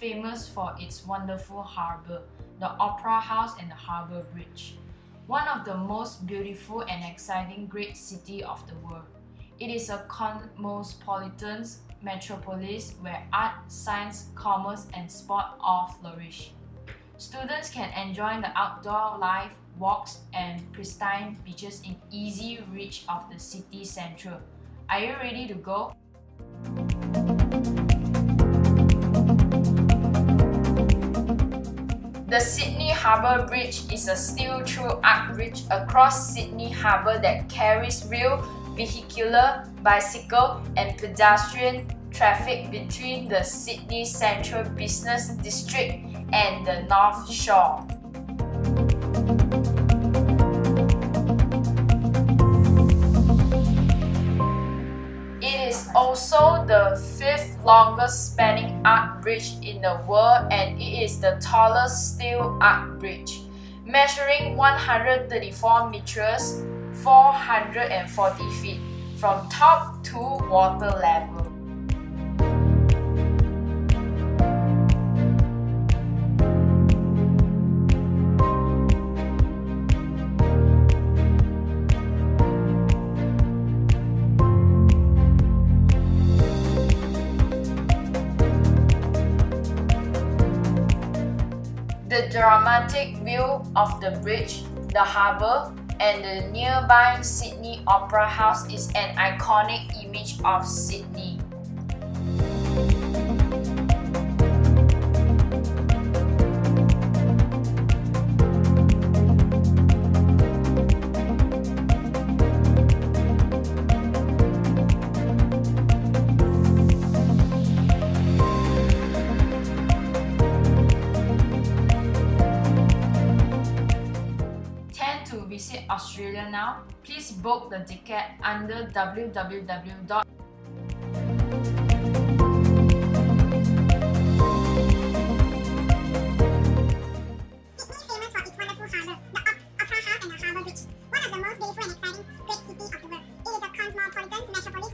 famous for its wonderful harbour, the Opera House and the Harbour Bridge. One of the most beautiful and exciting great city of the world. It is a cosmopolitan metropolis where art, science, commerce, and sport all flourish. Students can enjoy the outdoor life, walks, and pristine beaches in easy reach of the city centre. Are you ready to go? The Sydney Harbour Bridge is a steel-through arch bridge across Sydney Harbour that carries real vehicular, bicycle and pedestrian traffic between the Sydney Central Business District and the North Shore. It is also the fifth longest spanning arch bridge in the world and it is the tallest steel arch bridge, measuring 134 meters 440 feet from top to water level. The dramatic view of the bridge, the harbour, and the nearby Sydney Opera House is an iconic image of Sydney. To visit Australia now, please book the ticket under www. Most beautiful and exciting great cities of the world. It is a cosmopolitan metropolis